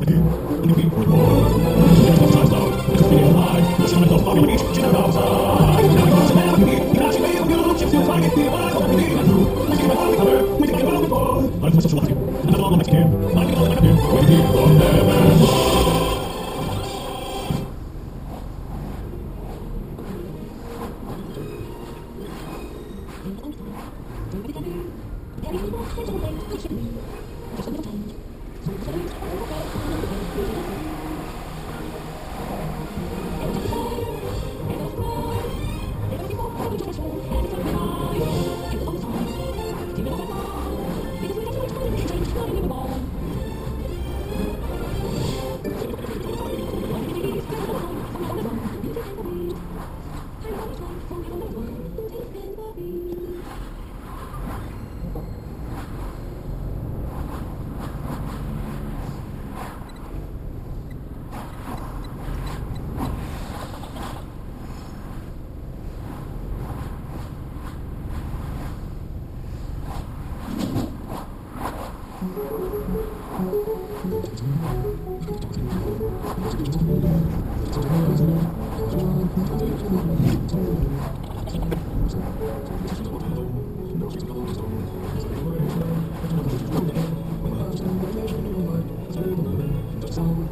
Thank you. So